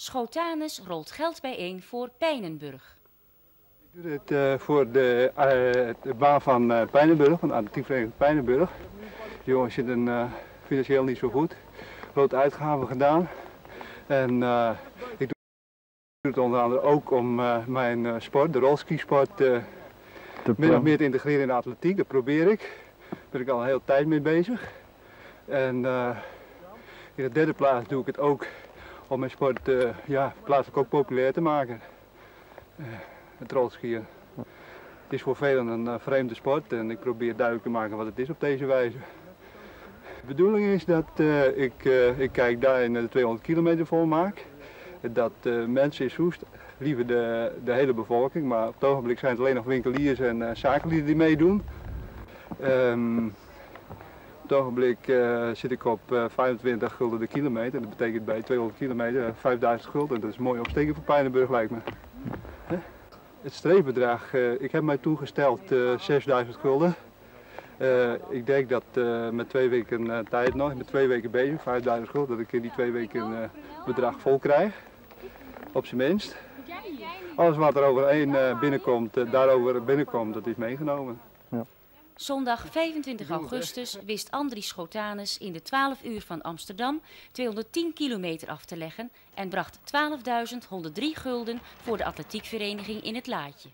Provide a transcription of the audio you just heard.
Schotanus rolt geld bijeen voor Pijnenburg. Ik doe dit uh, voor de, uh, de, baan van uh, Pijnenburg, van de atletiekvereniging Pijnenburg. De jongens zitten financieel niet zo goed. Grote uitgaven gedaan. En ik doe het onder andere ook om mijn sport, de rolskisport, min of meer te integreren in de atletiek. Dat probeer ik. Daar ben ik al een hele tijd mee bezig. En in de derde plaats doe ik het ook om mijn sport uh, ja, plaatselijk ook populair te maken. Uh, het rolskiën. Het is voor velen een uh, vreemde sport en ik probeer duidelijk te maken wat het is op deze wijze. De bedoeling is dat ik, ik kijk daar in de 200 kilometer vol maak. Dat mensen in Soest, liever de, de hele bevolking, maar op het ogenblik zijn het alleen nog winkeliers en zakenlieden die meedoen. Um, op het ogenblik uh, zit ik op uh, 25 gulden de kilometer. Dat betekent bij 200 kilometer 5000 gulden. Dat is mooi opsteken voor Pijnenburg lijkt me. Het streefbedrag, ik heb mij toegesteld 6000 gulden. ik denk dat met twee weken tijd nog, met twee weken bezig, 5000 gulden, dat ik in die twee weken bedrag vol krijg. Op zijn minst. Alles wat er over één binnenkomt, daarover binnenkomt, dat is meegenomen. Ja. Zondag 25 augustus wist Andries Schotanus in de 12 uur van Amsterdam 210 kilometer af te leggen en bracht 12.103 gulden voor de atletiekvereniging in het laadje.